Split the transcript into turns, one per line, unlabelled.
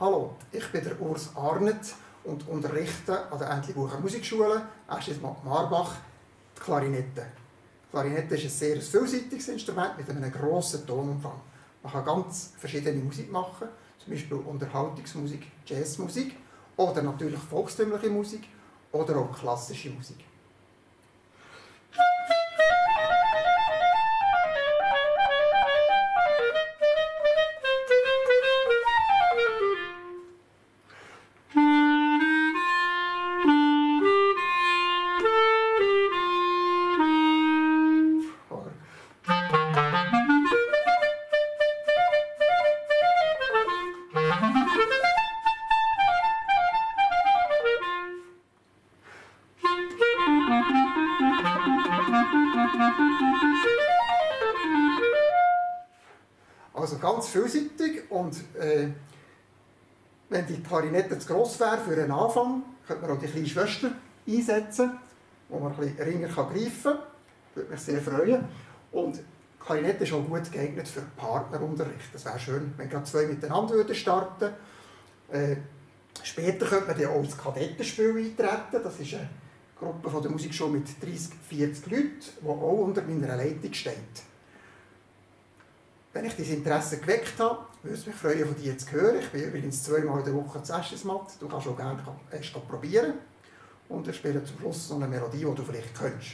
Hallo, ich bin der Urs Arnett und unterrichte an der Entlebucher Musikschule, erstens mal Marbach, die Klarinette. Die Klarinette ist ein sehr vielseitiges Instrument mit einem grossen Tonumfang. Man kann ganz verschiedene Musik machen, zum Beispiel Unterhaltungsmusik, Jazzmusik oder natürlich volkstümliche Musik oder auch klassische Musik. Also ganz vielseitig und äh, wenn die Klarinette zu gross wäre für einen Anfang, könnte man auch die kleine Schwester einsetzen, wo man ein bisschen ringer kann greifen kann. Würde mich sehr freuen. Und die Klarinette ist auch gut geeignet für Partnerunterricht. Es wäre schön, wenn gerade zwei miteinander würden starten äh, Später könnte man dann auch ins Kadettenspiel eintreten. Das ist eine Gruppe von der Musikschule mit 30, 40 Leuten, die auch unter meiner Leitung steht. Wenn ich dein Interesse geweckt habe, würde es mich freuen, von dir zu hören. Ich bin übrigens zweimal in der Woche zu Eschesmatt. Du kannst auch gerne erst probieren. Und ich spiele zum Schluss noch eine Melodie, die du vielleicht kennst.